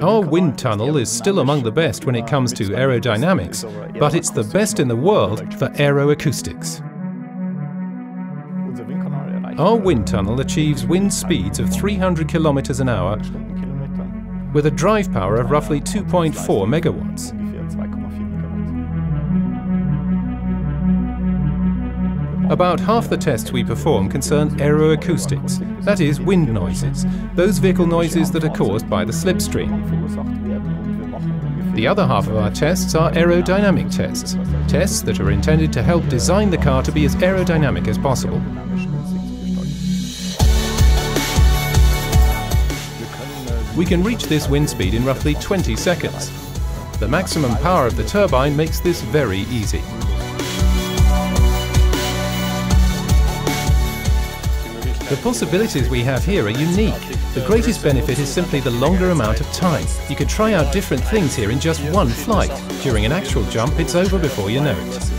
Our wind tunnel is still among the best when it comes to aerodynamics, but it's the best in the world for aeroacoustics. Our wind tunnel achieves wind speeds of 300 kilometers an hour with a drive power of roughly 2.4 megawatts. About half the tests we perform concern aeroacoustics, that is, wind noises, those vehicle noises that are caused by the slipstream. The other half of our tests are aerodynamic tests, tests that are intended to help design the car to be as aerodynamic as possible. We can reach this wind speed in roughly 20 seconds. The maximum power of the turbine makes this very easy. The possibilities we have here are unique. The greatest benefit is simply the longer amount of time. You can try out different things here in just one flight. During an actual jump, it's over before you know it.